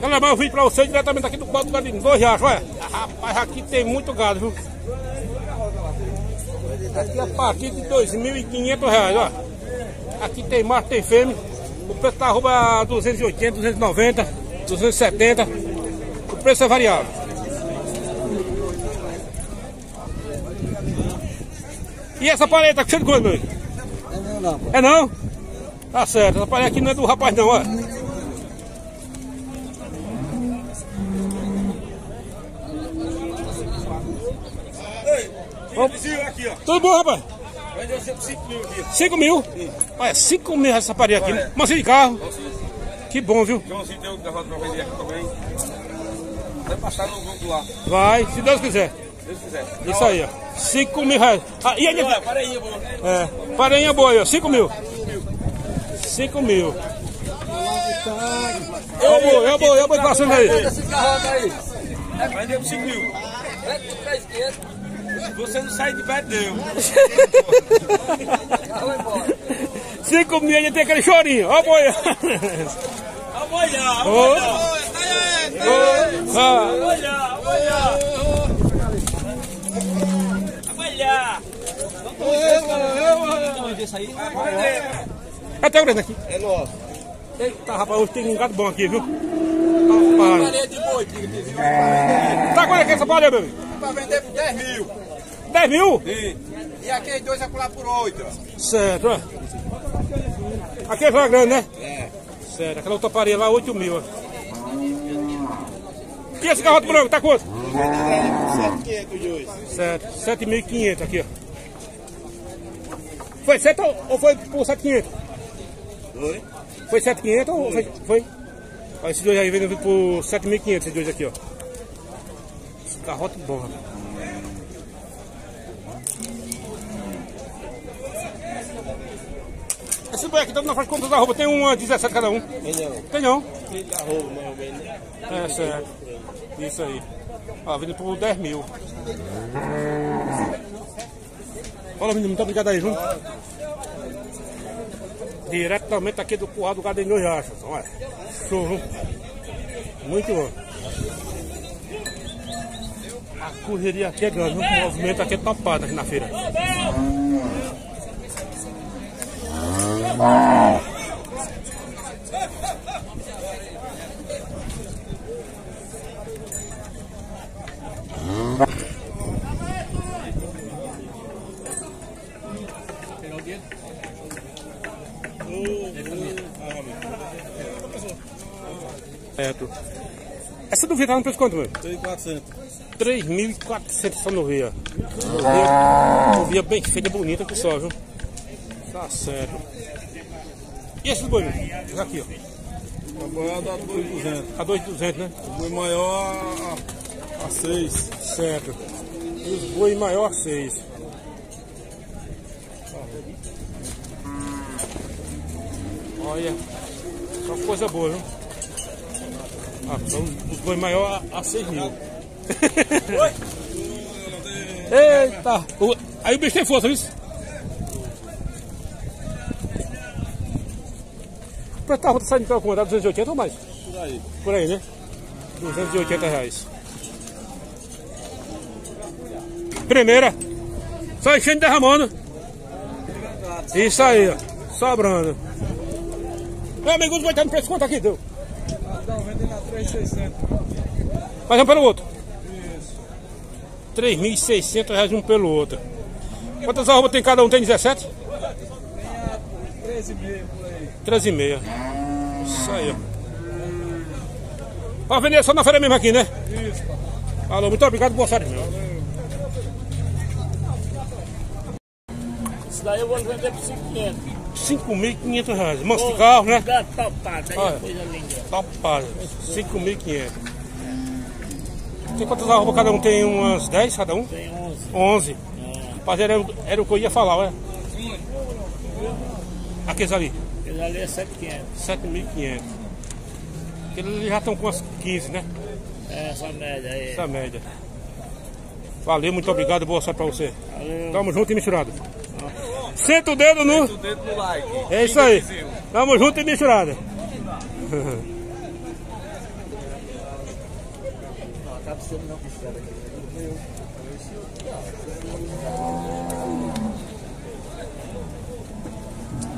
Levar o vídeo pra você diretamente aqui do Quadro do Gadinho, dois reais, olha. Rapaz, aqui tem muito gado, viu? Aqui a partir de 2.500 reais, ó. Aqui tem macho, tem fêmea. O preço tá arroba 280, 290, 270. O preço é variável. E essa paleta que você de quando, meu? É não, pô. É não? Tá certo, essa paleta aqui não é do rapaz não, ó. Aqui, ó. Tudo bom, rapaz? Vendeu sempre 5 mil aqui. 5 mil? Olha, 5 mil essa parede aqui. Mansinho de carro. Que bom, viu? Joãozinho tem outro garrote pra vender aqui também. Vai passar no grupo lá, Vai, se Deus quiser. se Deus quiser. Isso aí, ó. 5 mil reais. Ah, e Olha, ainda... para aí, amor. É, pareinha boa aí, ó. 5 mil. 5 mil. Ó, boi, ó, boi, ó, boi passando aí. Aí. Vendeu por 5 mil. Vai com 3,500. Você não sai de perto dele. 5 mil ainda tem aquele chorinho. Ó, boi. Vamos olhar, vamos olhar. Vamos olhar. Até o grande aqui. É nosso. Eita, rapaz, hoje tem um gato bom aqui, viu? Rapaz. Boi, Tá quanto é que essa parede, meu amigo? Pra vender por 10 mil. 10 mil? Sim. E aqueles dois é pular por 8, ó. Certo, ó. Aqui é já grande, né? É. Certo, aquela outra parede lá, 8 mil, ó. E esse garrote branco, tá quanto? 7,500 de hoje. Certo, 7.500 aqui, ó. Foi 7 ou foi por 7.500? Oi? Foi 7.500 ou foi? foi? Ó, esses dois aí vendendo por 7.500, esses dois aqui, ó. Esse garrote bom, rapaz. Esse boi aqui, todo na faz conta da roupa, tem uma 17 cada um. Tem não. Tem não? Da roupa, mais menos. É, certo. Isso aí. Ó, vendendo por 10 mil. Fala, menino, muito obrigado aí, viu? Diretamente aqui do Curral do Gadenho Riacho. Olha, show, viu? Muito bom. A correria aqui é grande, o movimento aqui é topado aqui na feira. Certo. Essa do tá no preço quanto, meu? 3,400. 3.400 só no Rio. Novia, novia bem feita, bonita só, viu? Tá certo. E esse boi? Aqui, ó. A boiada dá 2,200. A 2.200, né? O boi maior a 6. Certo. E os boi maior 6. Olha, só coisa boa, viu? Ah, são os boi maior a, a 6 mil. Eita! O- aí o bicho tem força, viu? Pra tá saindo pela comandada 280 ou mais? Por aí. Por aí, né? 280 reais. Primeira. Só enchendo derramando. Isso aí, ó. Sobrando. Meu amigo, os boitando preço quanto aqui deu? Não, vendendo a 3,600. Faz um pelo outro. 3.600 reais um pelo outro. Quantas arrobas tem cada um? Tem 17? 13,5 por aí. 13,5. Isso aí, ó. Pra vender só na feira mesmo aqui, né? Isso. Falou, muito obrigado, boa sorte, meu. Isso daí eu vou vender por 500. 5.500 reais. Manso de carro, né? Dá topado, aí Olha. é coisa linda. Topado. 5.500. Tem quantas arrobas cada um? Tem umas 10 cada um? Tem 11. 11. Rapaz, era, era o que eu ia falar, olha. Aqueles ali, Aquele ali é 7,500. 7.500. Aqueles ali já estão com umas 15, né? É essa média aí. Essa média. Valeu, muito obrigado, boa sorte pra você. Valeu. Tamo junto e misturado. Senta o dedo no. O dedo no like. É isso aí. Tamo junto e misturado. Tá precisando não, bicho,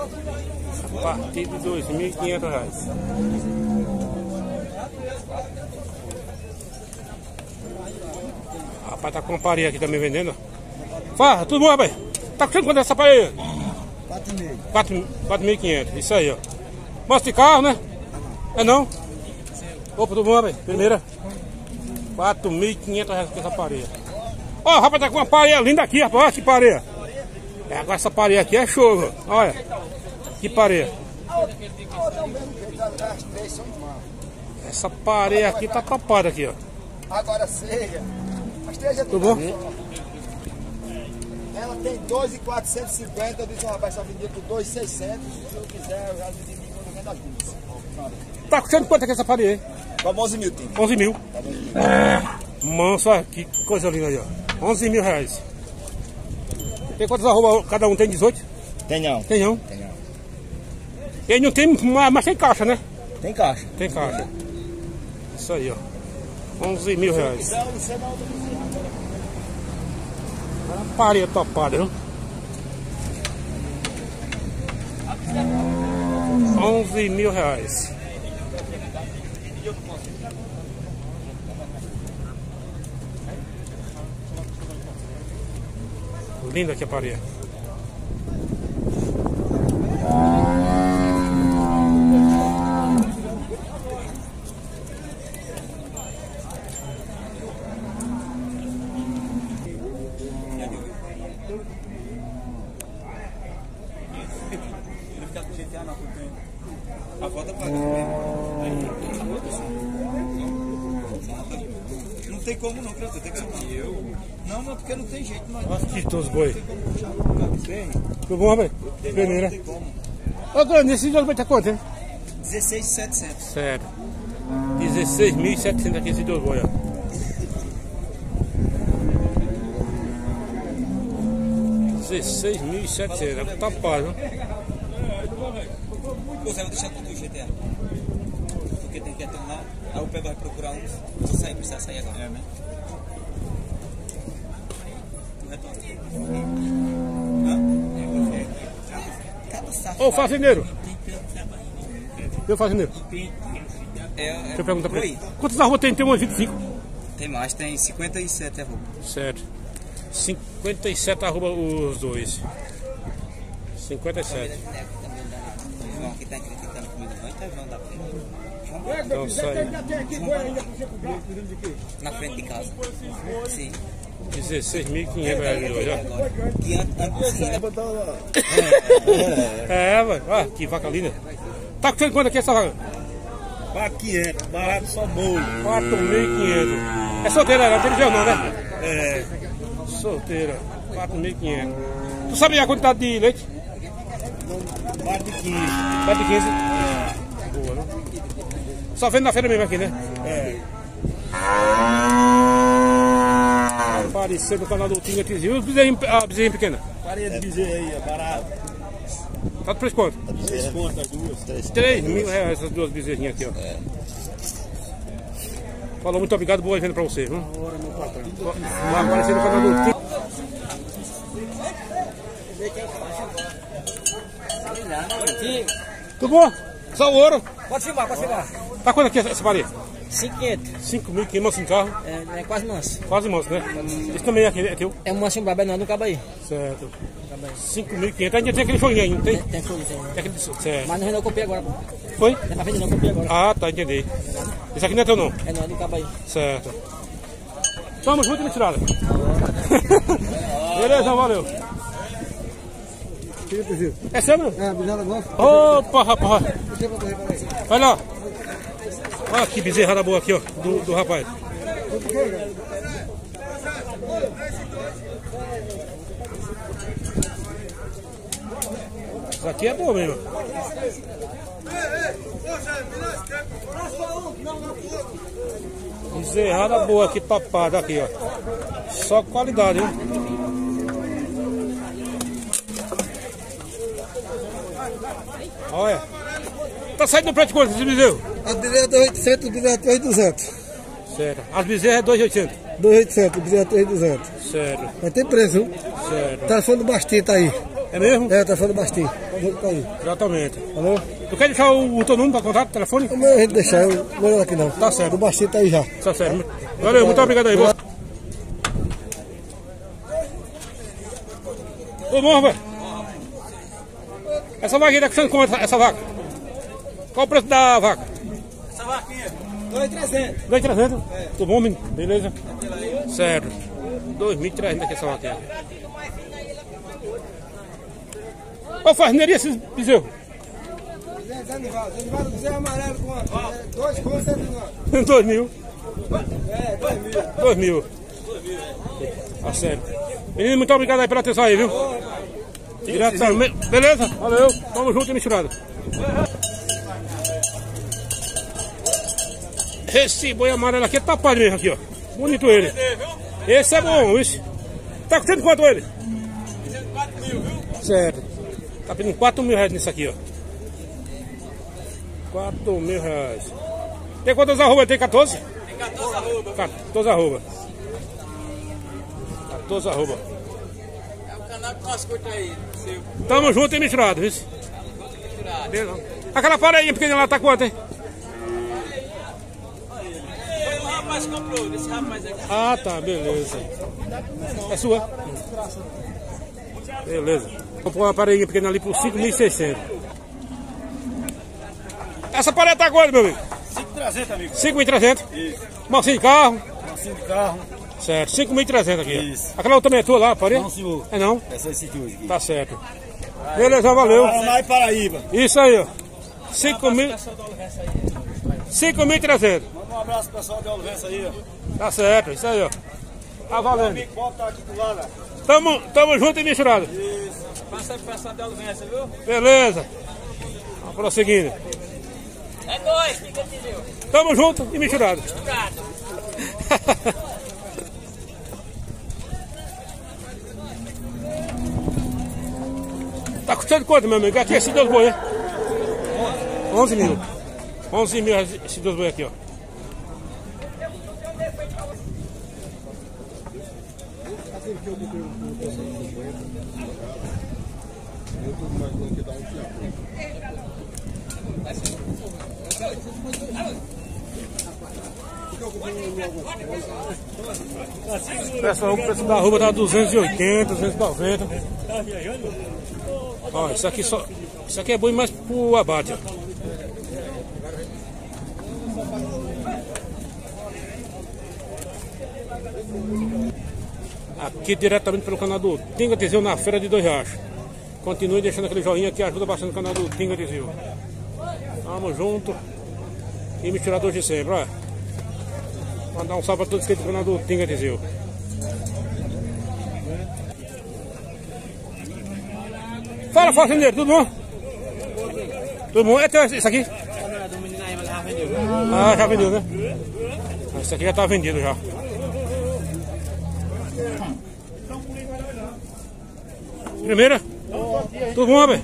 A partir de 2.500 reais. Rapaz, tá com uma parede aqui também vendendo. Farra, tudo bom, rapaz? Tá custando quanto é essa parede? 4,5. 4.500, isso aí, ó. Mostra de carro, né? É não? Opa, tudo bom, rapaz? Primeira. 4.500 reais com essa parede. Ó, rapaz, tá com uma parede linda aqui, rapaz. Olha que parede. É, agora essa parede aqui é show, viu? Olha. Que parede. As três são irmãs. Essa parede aqui tá tapada aqui, ó. Agora seja. As três já Tudo bom? Ela tem 2,450. Eu disse, rapaz, só vendia por 2,600. Se eu quiser, eu já vendi quando vendo as duas. Tá custando quanto aqui essa parede aí? Como 11 mil, tem. 11 mil. Manso, olha que coisa linda aí, ó. 11 mil reais. Tem quantas arroba cada um? Tem 18? Tem não. Tem não. Tem não. Ele não tem, mas mas tem caixa, né? Tem caixa. Tem caixa. Isso aí, ó. 11 mil reais. Parede topada, viu? 11 mil reais. Linda aqui a parede. A foto é Não tem como não, criatura. Tem que ser eu. Não, mas porque não tem jeito. Não Olha aqui todos os boi. Tudo bom, rapaz? Primeira. tem como. Ô, grande, esse jogo vai ter quanto, hein? 16,700. Sério. 16.700 aqui esse dois boi, ó. Dezesseis mil e setecentos, tá paz, viu? Pô, Zé, vou deixar tudo no GTA. Porque tem que aternar. Aí o pé vai procurar uns. Vou sair, precisa sair agora. É, né? O retorno. Hã? Ô, fazendeiro. Meu fazendeiro, É, é, deixa eu perguntar pra ele. Quantas arroas tem? Tem umas 25. Tem mais, tem 57 arroba. Certo. 57 arroba os dois. 57. O João que tá então da frente. Então sai Na frente de casa. Sim. 16.500 reais de hoje, ó. Antes né? É. Ó, que vaca linda. Tá custando quanto aqui essa vaca? 4,500. Barato só bolo. 4.500. É solteira, não tem gel não, né? É. Solteira. 4.500. Tu sabe a quantidade de leite? Mais de 15. Mais de 15? Boa, né? Só vende na feira mesmo aqui, né? É. Apareceu no canal do Tinga Tizinho. E os bezerrinhos, a bezerrinha pequena? Parede de bezerro aí, é barato. Tá de preço quanto? Três contas, as duas. Três 3 mil reais essas duas bezerrinhas aqui, ó. Falou, muito obrigado, boa venda pra você, viu? Vai aparecer no canal do Tinga. Tudo bom? Só o ouro. Pode filmar, pode filmar. Tá quanto aqui essa parede? 5,500. 5 mil, que manso em carro. É, é quase manso. Quase manso, né? Esse também é, aqui, é teu. É um mansinho brabo, não, não cabe aí. Certo. 5.500. Ainda tem aquele folhinho aí, não tem? Tem tem. Tem aquele... Certo. Mas não, não comprei agora, pô. Foi? Não é pra vender, não comprei agora. Ah, tá, entendi. Esse aqui não é teu, não. É não, não cabe aí. Certo. Tamo junto, retirada. Beleza, valeu. É seu, meu? É, bisada boa. Opa, rapaz. Olha lá. Olha que bezerrada boa aqui, ó, do, do rapaz. Isso aqui é bom mesmo. Bezerrada boa aqui, papada aqui, ó. Só qualidade, hein? Olha. Tá saindo no preço de quanto esse bezerro? A bezerra é 800, o bezerra é 200. Certo. As bezerras é 2,800. 2,800, o bezerra é 200. Certo, Mas tem preço, viu? certo. O telefone do Bastinho tá aí. É mesmo? É, o telefone do Bastinho. Tá aí. Exatamente. Alô? Tu quer deixar o, o teu número para contato, telefone? Não a gente deixar, eu não é aqui não. Tá certo. O Bastinho tá aí já. Tá certo. Valeu, muito obrigado aí. Boa. Ô, bom, rapaz. Essa aí, tá custando quanto essa vaca? Qual o preço da vaca? Essa vaquinha, 2,300. 2.300? Tudo bom, menino? Beleza? Certo. 2.300 aqui essa vaquinha. Ô, faxineria esses bezerros? Zanivaldo, Zanivaldo, bezerro amarelo com dois contos, Zanivaldo. 2 mil. É, dois mil. 2 mil. Tá certo. Menino, muito obrigado aí pela atenção aí, viu? Diretamente. Beleza? Valeu. Tamo junto e misturado. Esse boi amarelo aqui é tapado mesmo aqui, ó. Bonito ele. Esse é bom, isso. Tá custando quanto ele? Certo. Tá pedindo 4 mil reais nisso aqui, ó. 4 mil reais. Tem quantas arrobas? Tem 14? Tem 14 arroba. 14 arroba. 14 arroba. Canal que nós curta aí, seu. Tamo junto e misturado, viu? Beleza. Aquela pareinha pequena lá tá quanto, hein? Foi o rapaz que comprou, desse rapaz aqui. Ah, tá, beleza. É sua? Beleza. Comprou uma pareinha pequena ali por 5.600. Essa parede tá quanto, meu amigo? 5,300, amigo. 5.300? Isso. Mocinho de carro? Massinho de carro. Certo, 5.300 aqui. Isso. Aquela outra também é tua lá, parede? Não, senhor. É não? É só esse de hoje aqui. Tá certo. Beleza, valeu. Paraná e Paraíba. Isso aí, ó. 5 mil. 5.300. Manda um abraço pro pessoal de Olivença aí, ó. Tá certo, isso aí, ó. Tá valendo. Amigo Bob tá aqui do lado, Tamo, tamo junto e misturado. Isso. Passa aí pro pessoal de Olivença, viu? Beleza. Vamos prosseguindo. É dois, fica de Deus. Tamo junto e misturado. tá custando quanto, meu amigo? Aqui esses dois boi, né? 11 mil. 11 mil esses dois boi aqui, ó. Pessoal, o preço da arroba tá 280, 290. Ó, isso aqui só. Isso aqui é bom mais pro abate. Aqui diretamente pelo canal do Tinga Tizil na Feira de Dois Riachos. Continue deixando aquele joinha que ajuda bastante o canal do Tinga Tizil. Tamo junto. E misturador de sempre, ó. Mandar um salve para todos que estão no canal do Tinga Tizil. Fala, fazendeiro, tudo bom? Tudo bom? É teu isso aqui? Ah, já vendeu, né? Esse aqui já tá vendido já. Primeira? Tudo bom, rapaz?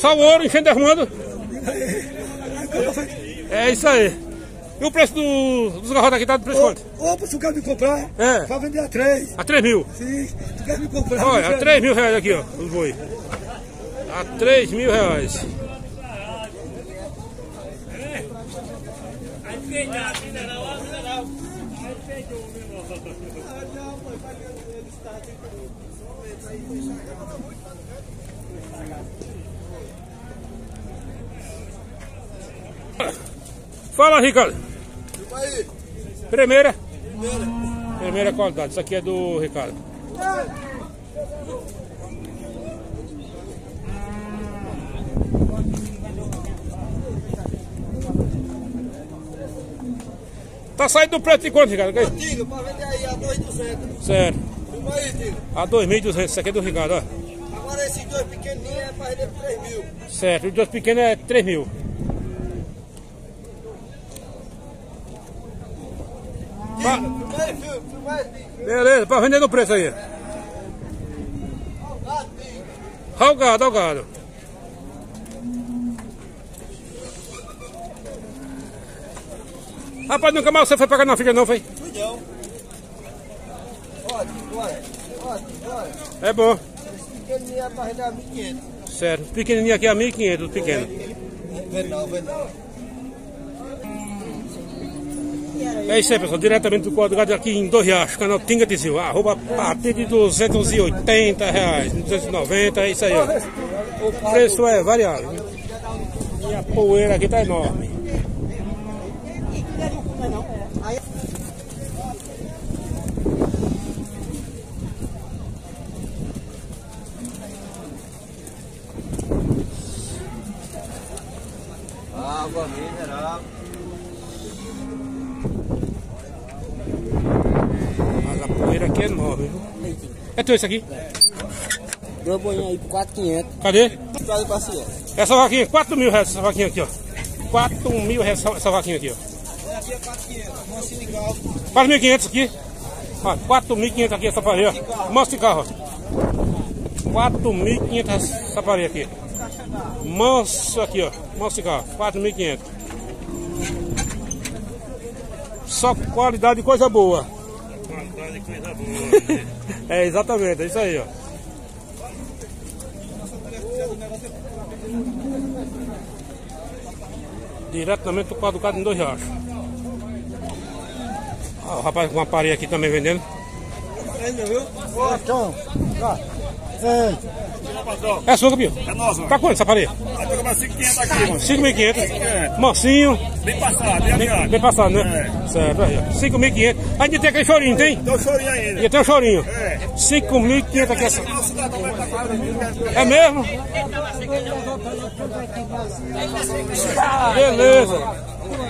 Só o ouro enchendo arrumando. É isso aí. E o preço do, dos garrotes aqui tá do preço quanto? Opa, se o cara me comprar, É. vai vender a três. A 3 mil. Se tu quer me comprar, Olha, a 3 mil reais aqui, ó, os boi. A 3 mil reais. Fala, Ricardo. Aí, Primeira. Primeira qualidade. Isso aqui é do Ricardo. Tá saindo do preço de quanto, Ricardo? Diga, pra vender aí a 2,200. Certo. Filma aí, Diga. A 2.200, isso aqui é do Ricardo, ó. Agora esses dois pequenininhos é pra vender por 3 mil. Certo, os dois pequenos é 3 mil. Diga. Beleza, pra vender no preço aí. Olha o gado, olha o gado. Rapaz, nunca mais você foi pegar na filha não, foi? Milhão. Olha, olha, olha, olha. É bom. Esse pequenininho é pra vender a 1.500. Certo, os pequenininhos aqui é 1.500, os pequenos. Vende não, vende não. É isso aí, pessoal. Diretamente do quadro Gado aqui em Dois Riachos, canal Tinga Tizil. Arroba a partir de 280 reais, 290, é isso aí. Ó. O preço é variável. E a poeira aqui tá enorme. Água mineral. Mas a poeira aqui é enorme, viu? É teu esse aqui? Dois boinhos aí por 4,500. Cadê? Traz o paciente. Essa vaquinha, 4 mil reais essa vaquinha aqui, ó. 4 mil reais essa, vaquinha aqui, ó. Aqui é 4,500. Uma sinigal. 4.500 aqui. Ó, 4.500 aqui essa parede, ó. Mostra de carro, ó. 4.500 essa parede aqui. Manso aqui, ó. Mostra de carro. 4.500. Só qualidade de coisa boa. Qualidade coisa boa. É, exatamente, é isso aí, ó. Diretamente do quadro em dois reais. Ó, o rapaz com uma parede aqui também vendendo. Então, tá. Ei, É sua, Camilo? É nossa, mano. Tá quanto essa parede? Vai pegar mais 500 aqui, mano. 5.500. Mansinho, Bem passado, bem aliado. bem passado, né? Certo, aí, ó. 5.500. Ainda tem aquele chorinho, tem? Dá um chorinho ainda. E tem um chorinho. É. 5.500 aqui. Essa... É mesmo? Beleza.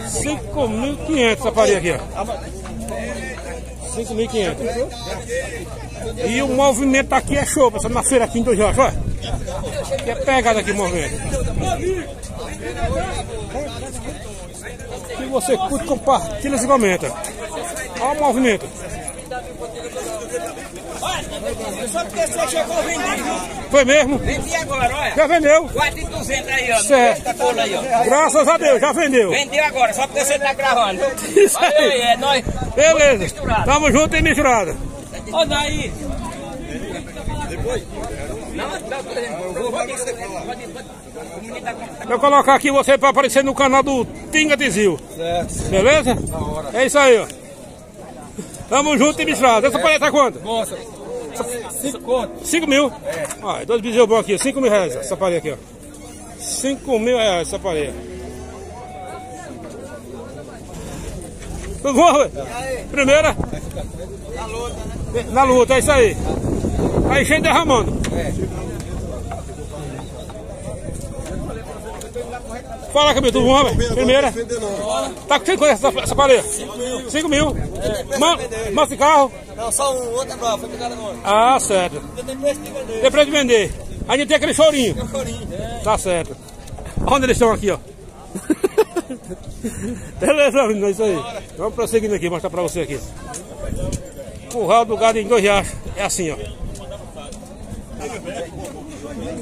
5.500 essa parede aqui, ó. 5.500. E o movimento aqui é show, pessoal, na feira aqui em Dois Riachos, olha. Que é pegada aqui o movimento. Se você curte, compartilha e comenta. Olha o movimento. Só porque você chegou vendido. Foi mesmo? Vendi agora, olha. Já vendeu. 4,200 aí, ó. Certo. Aí, ó. Graças a Deus, já vendeu. Vendeu agora, só porque você tá gravando. Isso Olha aí. aí, é nóis. Beleza. Tamo junto e misturado. Ó, daí. Não, não, vou, tá Vou colocar aqui você para aparecer no canal do Tinga Tizil. Beleza? É isso aí, ó. Tamo junto e misturado. Essa paleta tá quanto? moça. Cinco conto. 5 mil. Ó, dois bezerros bons aqui, 5 mil reais essa parede aqui, ó. 5 mil reais essa parede. Tudo bom, Rui? Primeira? Na luta, né? Na luta, é isso aí. Tá enchendo e derramando. Fala, Camilo, tudo bom, velho? Primeira. Tá com quem conhece essa, essa parede? 5 mil. 5 mil. Ma- Mostra de carro. Não, só um, outro é bravo, foi pegada agora. Ah, certo. Tem preço de vender. Tem preço de vender. Ainda tem aquele chorinho. Tá certo. Onde eles estão aqui, ó? Beleza, menino, é isso aí. Vamos prosseguindo aqui, mostrar pra você aqui. Curral do gado em dois reais. É assim, ó.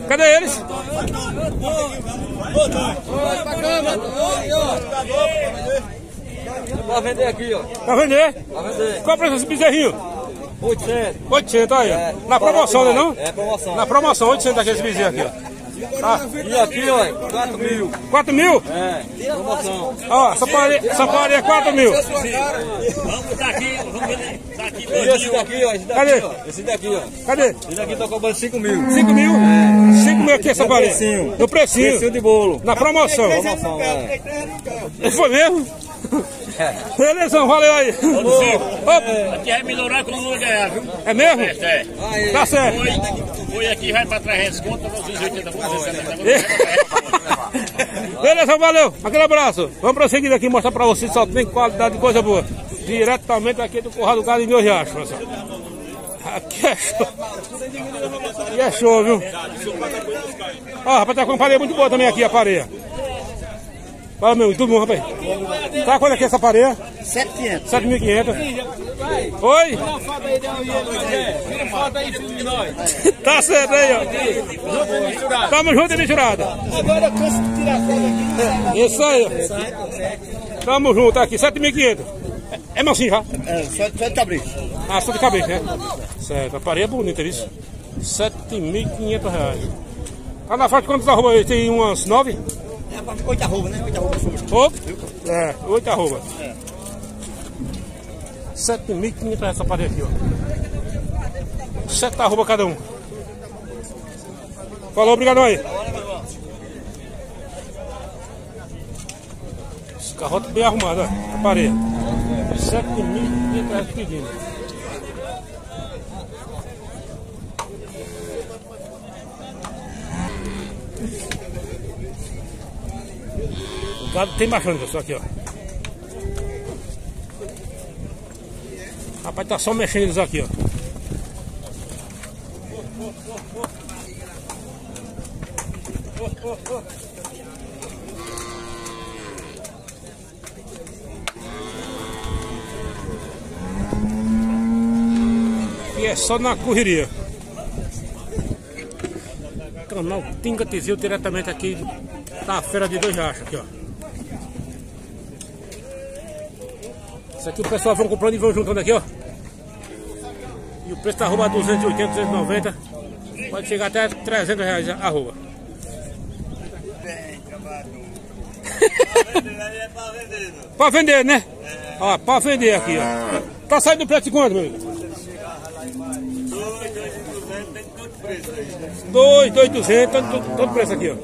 Cadê eles? Pra vender aqui, ó. Pra vender? Pra vender. Qual o preço desse bezerrinho? 800. 800 aí, ó. Na promoção, né não? É promoção. Na promoção, 800 aqueles bezerros aqui, ó. Tá. E aqui, ó, 4 mil. 4 mil? É, promoção. Ó, essa parede, essa parede é 4 mil. Vamos daqui, vamos ver. Daqui E dois esse daqui, ó, esse Cadê? daqui, ó. Esse daqui, ó. Cadê? Esse daqui tá cobrando 5 mil. 5 mil? 5 mil aqui essa parede. precinho. No precinho. Precinho de bolo. Na promoção. Promoção, é. Foi mesmo? Beleza, valeu aí. Opa, Aqui é melhorar com o lugar, viu? é mesmo? É. Tá certo. Foi aqui, vai pra 300 conto, 280 conto, 270 conto. Beleza, valeu. Aquele abraço. Vamos prosseguir aqui e mostrar pra vocês só tem qualidade de coisa boa. Diretamente aqui do Corral do Gado em Meu Riacho, pessoal. Aqui é show. Aqui é show, viu? Ó, rapaz, tá com uma pareia muito boa também aqui, a pareia. Fala, meu, tudo bom, rapaz? Tá quanto aqui essa pareia? 7,500. 7.500. Oi? Tá certo aí, ó. Tamo junto e misturado. Agora eu canso de tirar foto aqui. Isso aí, ó. Tamo junto aqui, 7.500. É mansinho já? É, só, só de cabrito. Ah, só de cabeça, né? Certo, a parede é bonita, isso. 7.500 reais. Tá na frente quantas arroba aí? Tem umas 9? É, oito arroba, né? Oito arroba. Oito? É, 8 arroba. 7.500 reais essa parede aqui, ó. 7 arroba cada um. Falou, obrigado aí. Esse carrote bem arrumado, ó. A parede. 7.500 reais pedindo. O gado tem machando, pessoal, aqui, ó. Rapaz, tá só mexendo eles aqui, ó. É só na correria. Canal Tinga Tizil diretamente aqui da feira de dois rachos aqui, ó. Isso aqui o pessoal vão comprando e vão juntando aqui, ó. E o preço tá arroba 280, 290. Pode chegar até 300 reais a arroba. pra vender, né? Ó, pra vender aqui, ó. Tá saindo do preço de quanto, meu amigo? 2, 2, 200, todo, todo preço aqui, ó.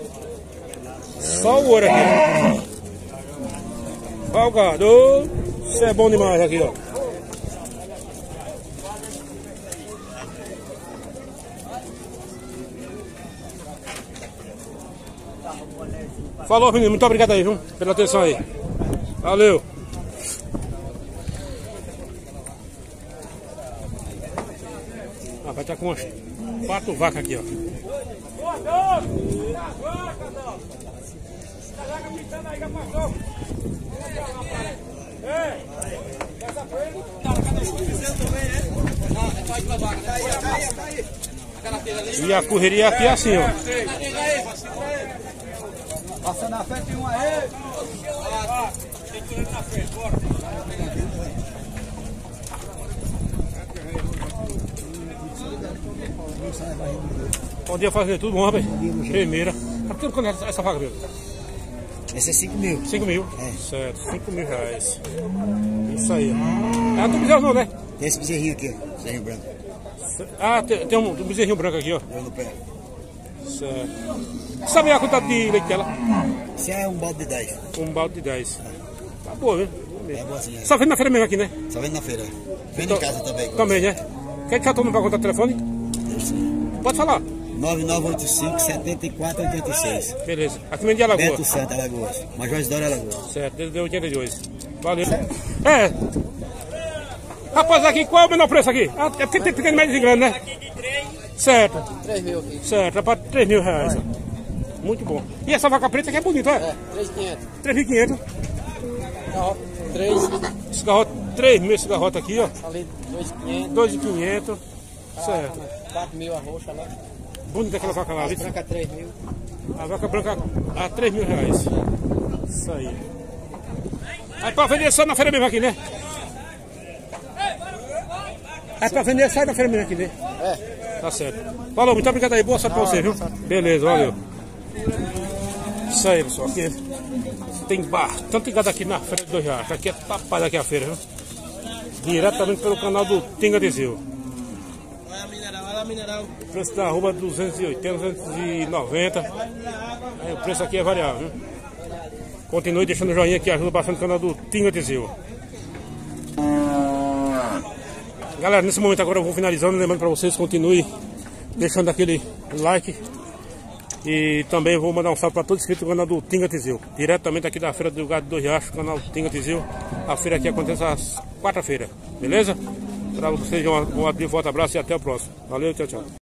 Só o ouro aqui, ó. Salgado. Isso é bom demais aqui, ó. Falou, menino. Muito obrigado aí, viu? Pela atenção aí. Valeu. Estar com umas quatro vacas aqui, ó. E a correria aqui é assim, ó. Passando na frente um aí. Bom dia, fazer tudo bom, rapaz? Primeira. Tá tudo quanto é essa vaca, meu? Esse é 5 mil. 5 mil. Certo, 5 mil reais. Isso aí. Ah, do bezerro não, né? Tem esse bezerrinho aqui, ó. Bezerrinho branco. Ah, tem, tem um, um bezerrinho branco aqui, ó. Eu no pé. Certo. Sabe a quantidade de leite dela? Esse é um balde de 10. Um balde de 10. Tá boa, viu? É boa assim, é. Só vem na feira mesmo aqui, né? Só vem na feira. Vem em casa também. Também, né? Quer que já tome para contar o telefone? Pode falar. 9985 7486. Beleza. Aqui mesmo de Alagoas. Beto Santa, Alagoas. Major Isidoro, Alagoas. Certo, desde 82. Valeu. É. Rapaz, aqui qual é o menor preço aqui? Ah, é porque tem pequeno, médio e grande, né? Certo. 3 mil aqui. Certo, é para 3 mil reais. ó. Muito bom. E essa vaca preta que é bonita, é? É, 3,500. 3.500. Ó, 3, Esse garrote, 3 mil esse garrote aqui, ó. ali 2,500. 2.500. Certo. 4 mil a roxa lá. Bonita aquela vaca lá, viu? Branca 3 mil. A vaca branca a 3 mil reais. Isso aí. Aí pra vender só na feira mesmo aqui, né? É pra vender só na feira mesmo aqui, né? É. Tá certo. Falou, muito obrigado aí. Boa sorte pra você, viu? Beleza, valeu. Isso aí, pessoal. Aqui tem bastante gado aqui na feira de dois reais. Aqui é tapada aqui a feira, viu? Diretamente pelo canal do Tinga Deseu mineral? O preço da arroba é 280, 290. O preço aqui é variável, viu? Continue deixando o joinha que ajuda bastante o canal do Tinga Tizil. Galera, nesse momento agora eu vou finalizando, lembrando para vocês, continue deixando aquele like e também vou mandar um salve para todos inscritos no canal do Tinga Tizil, diretamente aqui da Feira do Gado do Riacho, canal Tinga Tizil. A feira aqui acontece às quarta-feira, beleza? Para você, um, um forte abraço e até o próximo. Valeu, tchau, tchau.